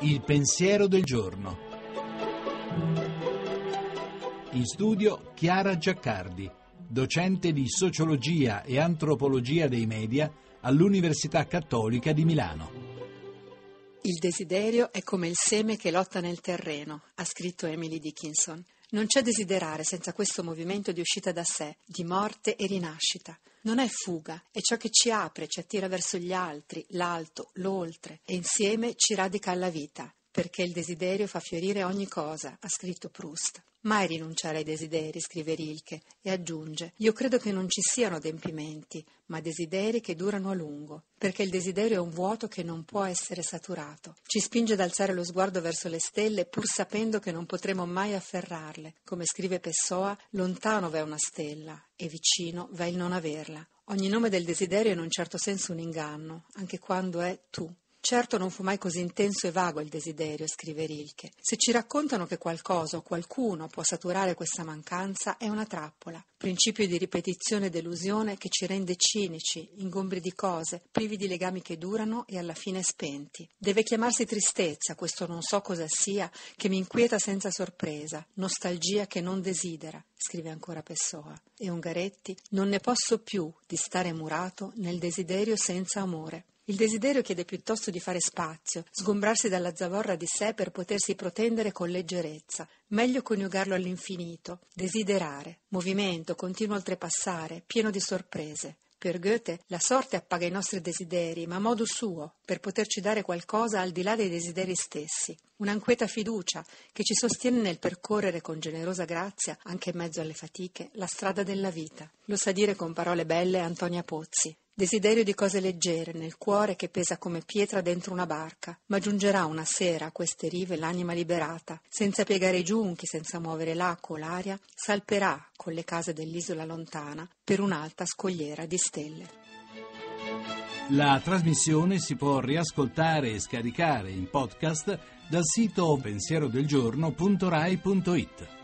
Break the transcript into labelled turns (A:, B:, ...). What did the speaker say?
A: Il pensiero del giorno. In studio Chiara Giaccardi, docente di sociologia e antropologia dei media all'Università Cattolica di Milano.
B: Il desiderio è come il seme che lotta nel terreno, ha scritto Emily Dickinson. Non c'è desiderare senza questo movimento di uscita da sé, di morte e rinascita. Non è fuga, è ciò che ci apre, ci attira verso gli altri, l'alto, l'oltre, e insieme ci radica alla vita, perché il desiderio fa fiorire ogni cosa, ha scritto Proust. Mai rinunciare ai desideri, scrive Rilke, e aggiunge: Io credo che non ci siano adempimenti, ma desideri che durano a lungo, perché il desiderio è un vuoto che non può essere saturato. Ci spinge ad alzare lo sguardo verso le stelle, pur sapendo che non potremo mai afferrarle. Come scrive Pessoa, lontano v'è una stella, e vicino v'è il non averla. Ogni nome del desiderio è in un certo senso un inganno, anche quando è tu. Certo non fu mai così intenso e vago il desiderio, scrive Rilke. Se ci raccontano che qualcosa o qualcuno può saturare questa mancanza, è una trappola, principio di ripetizione e delusione che ci rende cinici, ingombri di cose, privi di legami che durano e alla fine spenti. Deve chiamarsi tristezza, questo non so cosa sia, che mi inquieta senza sorpresa, nostalgia che non desidera, scrive ancora Pessoa. E Ungaretti, non ne posso più di stare murato nel desiderio senza amore. Il desiderio chiede piuttosto di fare spazio, sgombrarsi dalla zavorra di sé per potersi protendere con leggerezza. Meglio coniugarlo all'infinito, desiderare, movimento, continuo oltrepassare, pieno di sorprese. Per Goethe la sorte appaga i nostri desideri, ma a modo suo, per poterci dare qualcosa al di là dei desideri stessi. Un'anqueta fiducia che ci sostiene nel percorrere con generosa grazia, anche in mezzo alle fatiche, la strada della vita. Lo sa dire con parole belle Antonia Pozzi. Desiderio di cose leggere nel cuore che pesa come pietra dentro una barca, ma giungerà una sera a queste rive l'anima liberata, senza piegare i giunchi, senza muovere l'acqua o l'aria, salperà con le case dell'isola lontana per un'alta scogliera di stelle.
A: La trasmissione si può riascoltare e scaricare in podcast dal sito pensierodelgiorno.rai.it.